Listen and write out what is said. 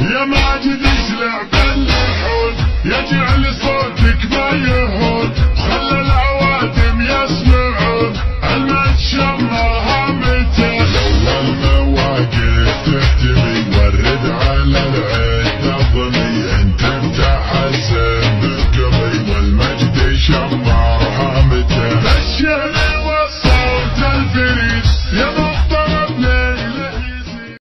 يا ماجد يسرع باللحون يجعل صوتك ما يهون خلى العوادم يسمعون المد شمها متى خلى المواقف تحتمي ورد على العين. نظمي أنت متحسن بالقضي والمجد شمها متى بالشعر والصوت الفريد يا